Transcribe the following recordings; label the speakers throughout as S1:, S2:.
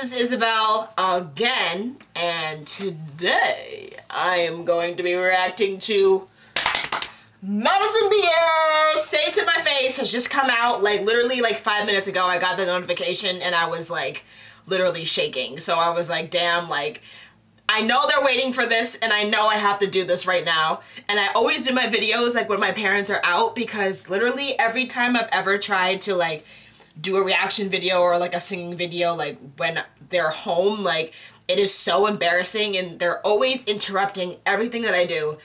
S1: guys, it's Isabel again, and today I am going to be reacting to Madison Beer, Say It To My Face has just come out, like literally like five minutes ago I got the notification and I was like literally shaking. So I was like, damn, like I know they're waiting for this and I know I have to do this right now. And I always do my videos like when my parents are out because literally every time I've ever tried to like do a reaction video or like a singing video like when they're home like it is so embarrassing and they're always interrupting everything that I do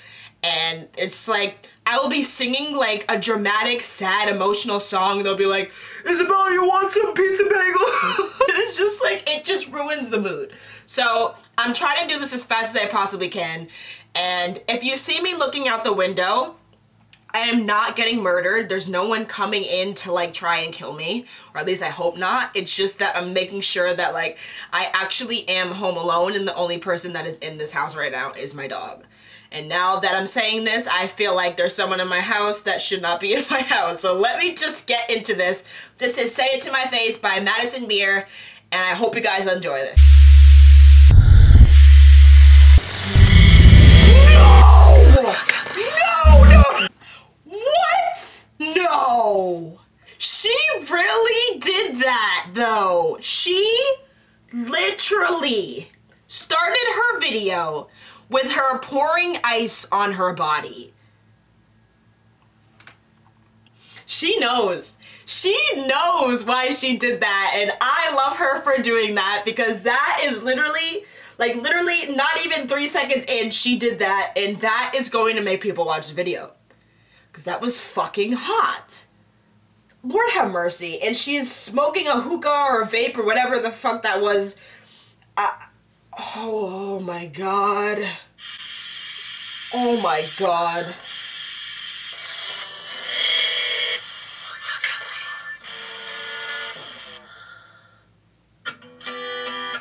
S1: and it's like I will be singing like a dramatic, sad, emotional song. They'll be like, Isabel, you want some pizza bagel? and it's just like, it just ruins the mood. So I'm trying to do this as fast as I possibly can. And if you see me looking out the window, I am not getting murdered. There's no one coming in to like try and kill me, or at least I hope not. It's just that I'm making sure that like I actually am home alone and the only person that is in this house right now is my dog. And now that I'm saying this, I feel like there's someone in my house that should not be in my house. So let me just get into this. This is Say It To My Face by Madison Beer, and I hope you guys enjoy this. No! She really did that though. She literally started her video with her pouring ice on her body. She knows. She knows why she did that and I love her for doing that because that is literally like literally not even three seconds in she did that and that is going to make people watch the video because that was fucking hot. Lord have mercy. And she's smoking a hookah or a vape or whatever the fuck that was. Uh, oh, oh my god. Oh my god.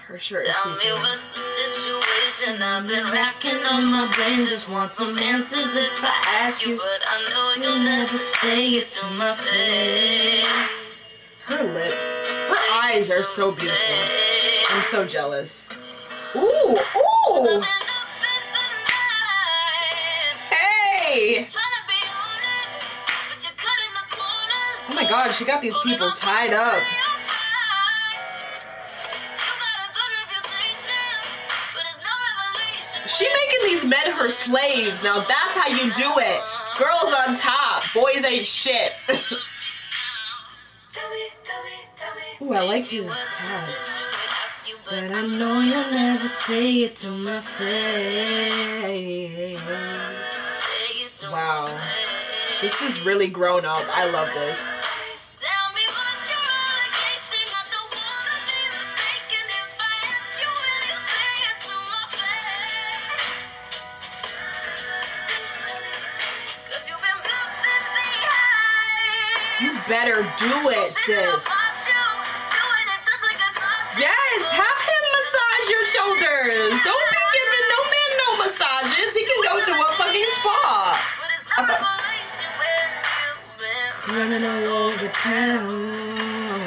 S1: Her shirt is see and I've been racking on my brain. Just want some answers if I ask you, but I know you'll never say it to my face. Her lips, her eyes are so beautiful. I'm so jealous. Ooh, ooh! Hey! Oh my god, she got these people tied up. Men her slaves. Now that's how you do it. Girls on top, boys ain't shit. Ooh, I like his tats. But I know you'll never say it to my face. Wow. This is really grown up. I love this. Better do it, sis. Yes, have him massage your shoulders. Don't be giving no man no massages. He can go to a fucking spa. Running all over town,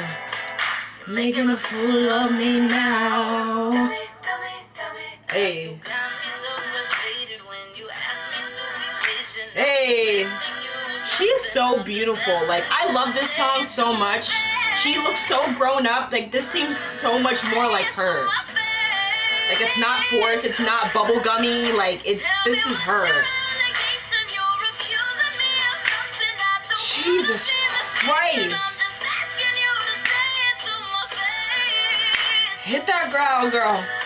S1: making a fool of me now. Hey. Hey. So beautiful. Like, I love this song so much. She looks so grown up. Like, this seems so much more like her. Like, it's not forced. It's not bubblegummy. Like, it's, this is her. Jesus Christ. Hit that growl, girl.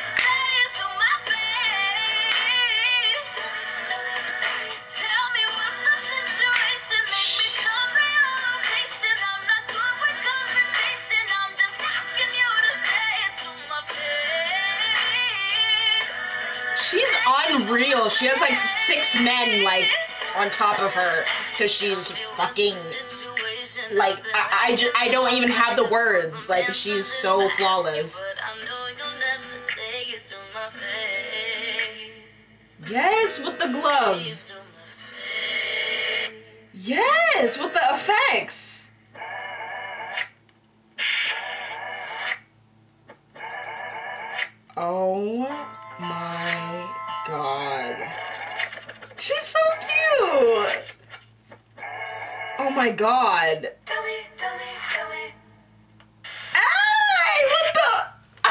S1: She has like six men like on top of her because she's fucking like I, I, just, I don't even have the words. Like she's so flawless. Yes, with the glove. Yes, with the effects. My god.
S2: Tell me, tell me, tell me.
S1: What the?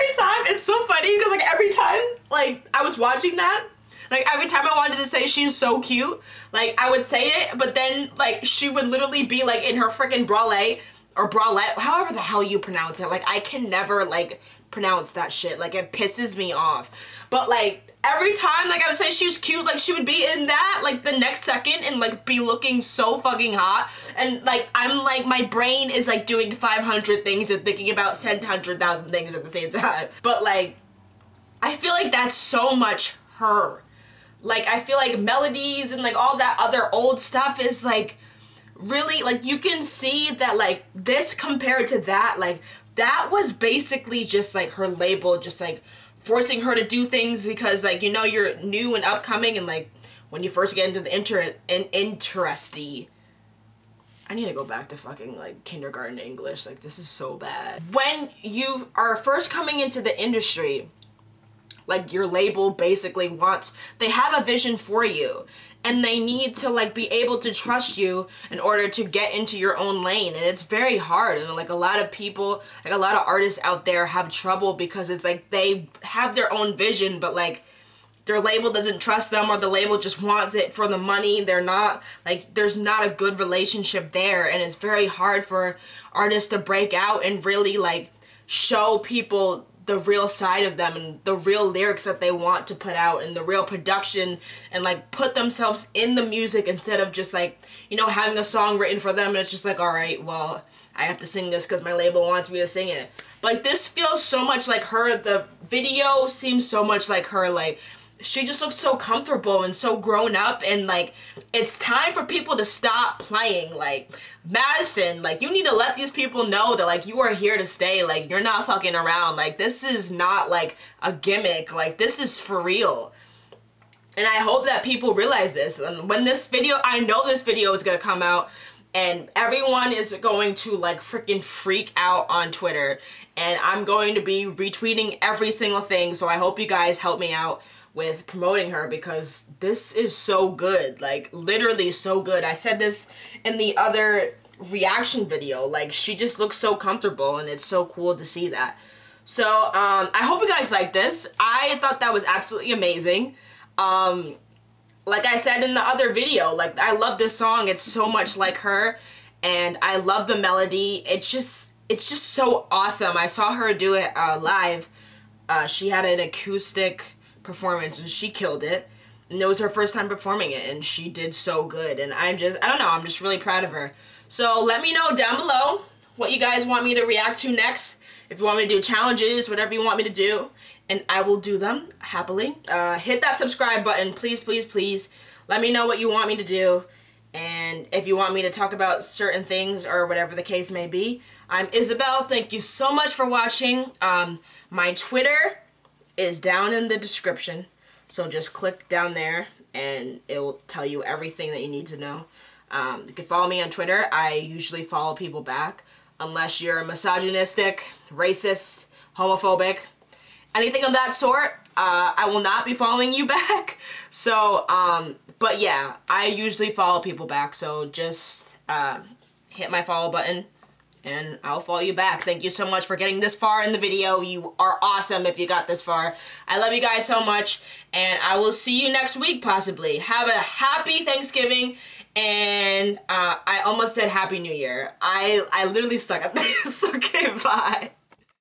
S1: every time, it's so funny because like every time, like I was watching that, like every time I wanted to say she's so cute, like I would say it, but then like she would literally be like in her freaking bralette or bralette, however the hell you pronounce it. Like I can never like pronounce that shit. Like it pisses me off. But like every time like I would say she was cute, like she would be in that like the next second and like be looking so fucking hot. And like I'm like my brain is like doing 500 things and thinking about 700,000 things at the same time. But like I feel like that's so much her. Like I feel like melodies and like all that other old stuff is like really like you can see that like this compared to that like that was basically just like her label just like forcing her to do things because like you know you're new and upcoming and like when you first get into the inter in interesty. I need to go back to fucking like kindergarten English like this is so bad. When you are first coming into the industry like your label basically wants they have a vision for you. And they need to like be able to trust you in order to get into your own lane. And it's very hard. And like a lot of people like a lot of artists out there have trouble because it's like they have their own vision but like their label doesn't trust them or the label just wants it for the money. They're not like there's not a good relationship there. And it's very hard for artists to break out and really like show people the real side of them and the real lyrics that they want to put out and the real production and like put themselves in the music instead of just like you know having a song written for them and it's just like all right well I have to sing this because my label wants me to sing it. But this feels so much like her the video seems so much like her like she just looks so comfortable and so grown up and like it's time for people to stop playing. Like Madison like you need to let these people know that like you are here to stay. Like you're not fucking around. Like this is not like a gimmick. Like this is for real. And I hope that people realize this. And when this video I know this video is gonna come out and everyone is going to like freaking freak out on Twitter. And I'm going to be retweeting every single thing. So I hope you guys help me out with promoting her because this is so good like literally so good. I said this in the other reaction video like she just looks so comfortable and it's so cool to see that. So um, I hope you guys like this. I thought that was absolutely amazing. Um, like I said in the other video like I love this song. It's so much like her and I love the melody. It's just it's just so awesome. I saw her do it uh, live. Uh, she had an acoustic performance and she killed it. And it was her first time performing it and she did so good. And I'm just, I don't know, I'm just really proud of her. So let me know down below what you guys want me to react to next. If you want me to do challenges, whatever you want me to do. And I will do them happily. Uh, hit that subscribe button, please, please, please. Let me know what you want me to do. And if you want me to talk about certain things or whatever the case may be. I'm Isabel. Thank you so much for watching. Um, my Twitter is down in the description. So just click down there and it will tell you everything that you need to know. Um, you can follow me on Twitter. I usually follow people back unless you're misogynistic, racist, homophobic, anything of that sort. Uh, I will not be following you back. So, um, but yeah, I usually follow people back. So just uh, hit my follow button and I'll follow you back. Thank you so much for getting this far in the video. You are awesome if you got this far. I love you guys so much, and I will see you next week, possibly. Have a happy Thanksgiving, and uh, I almost said Happy New Year. I, I literally suck at this. okay, bye.